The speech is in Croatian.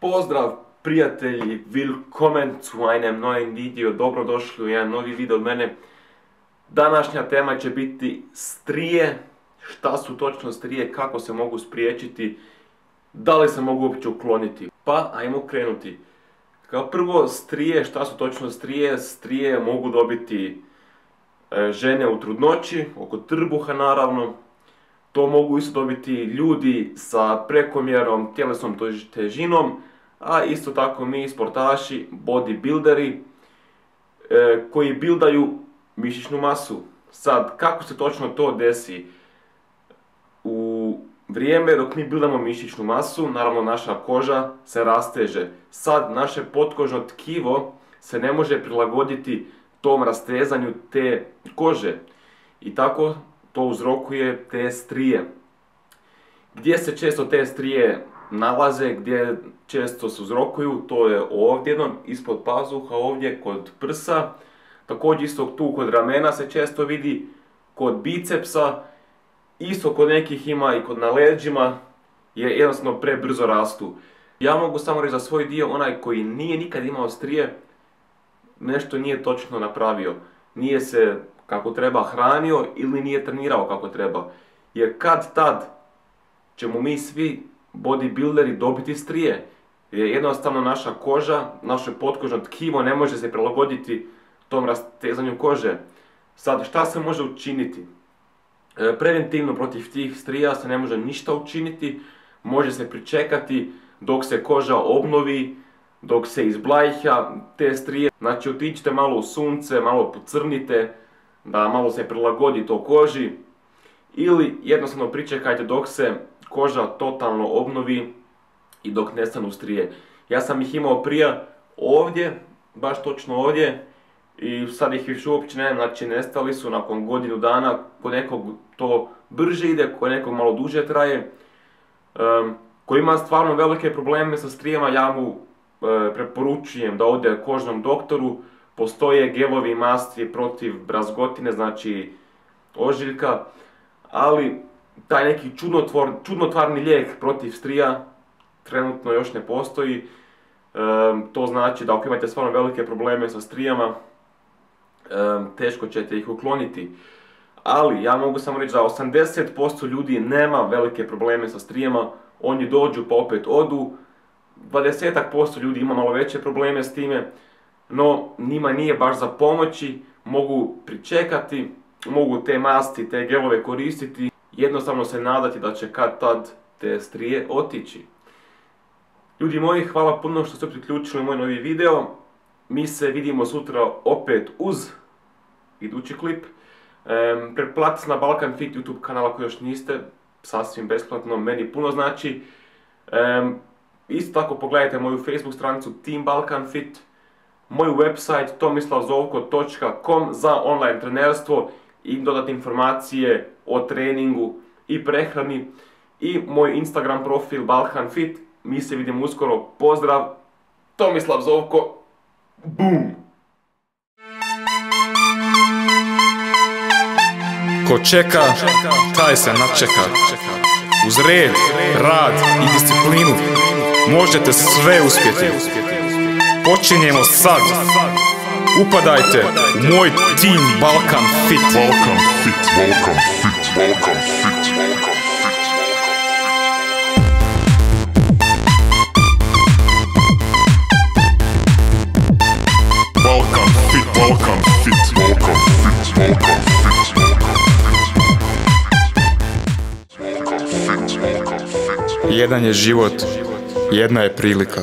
Pozdrav prijatelji, willkommen zu einem neuen video, dobrodošli u jedan novi video od mene. Današnja tema će biti strije, šta su točno strije, kako se mogu spriječiti, da li se mogu uopće ukloniti. Pa, ajmo krenuti. Kao prvo, strije, šta su točno strije? Strije mogu dobiti e, žene u trudnoći, oko trbuha naravno, to mogu isto dobiti ljudi sa prekomjerom tjelesnom težinom, a isto tako mi sportaši, bodybuilderi, e, koji bildaju mišićnu masu. Sad, kako se točno to desi? U vrijeme dok mi bildamo mišićnu masu, naravno naša koža se rasteže. Sad, naše potkožno tkivo se ne može prilagoditi tom rastezanju te kože. I tako to uzrokuje te strije. Gdje se često te strije nalaze, gdje često se uzrokuju, to je ovdje jednom, ispod pazuha, ovdje kod prsa. Također isto tu kod ramena se često vidi, kod bicepsa, isto kod nekih ima i kod na leđima, jer jednostavno prebrzo rastu. Ja mogu samo reći za svoj dio, onaj koji nije nikad imao strije, nešto nije točno napravio. Nije se kako treba hranio ili nije trenirao kako treba. Jer kad tad ćemo mi svi bodybuilderi dobiti strije. Jer jednostavno naša koža, naše potkožno tkivo ne može se prilagoditi tom rastezanju kože. Sad, šta se može učiniti? E, preventivno protiv tih strija se ne može ništa učiniti, može se pričekati dok se koža obnovi, dok se izblajha te strije. Znači otiđite malo u sunce, malo pocrnite, da malo se prilagodi to koži. Ili jednostavno pričekajte dok se koža totalno obnovi i dok nestanu strije. Ja sam ih imao prije ovdje, baš točno ovdje, i sad ih više uopće ne, znači nestali su nakon godinu dana, kod nekog to brže ide, kod nekog malo duže traje. ko ima stvarno velike probleme sa strijema, ja mu e, preporučujem da ode kožnom doktoru, postoje gelovi masti protiv brazgotine, znači ožiljka, ali taj neki čudnotvarni lijek protiv strija trenutno još ne postoji. to znači da ako imate stvarno velike probleme sa strijama, teško ćete ih ukloniti. Ali ja mogu samo reći da 80% ljudi nema velike probleme sa strijama, oni dođu pa opet odu. 20% ljudi ima malo veće probleme s time, no njima nije baš za pomoći, mogu pričekati, mogu te masti, te gelove koristiti, jednostavno se nadati da će kad tad te strije otići. Ljudi moji, hvala puno što ste priključili moj novi video. Mi se vidimo sutra opet uz idući klip. Pretplatite se na Balkan Fit YouTube kanal ako još niste, sasvim besplatno, meni puno znači. isto tako pogledajte moju Facebook stranicu Team Balkan Fit, moj website tomislavzovko.com za online trenerstvo i dodatne informacije o treningu i prehrani i moj Instagram profil Balkan Fit. Mi se vidimo uskoro. Pozdrav! Tomislav Zovko. Boom! Ko čeka, taj se načeka. Uz red, rad i disciplinu možete sve uspjeti. Počinjemo sad. Upadajte u moj team Balkan Fit. Balkan Fit, Balkan Fit, Balkan Fit, Balkan Fit. Balkan Fit, Balkan Fit, Balkan Fit, Balkan Fit. Jedan je život, jedna je prilika.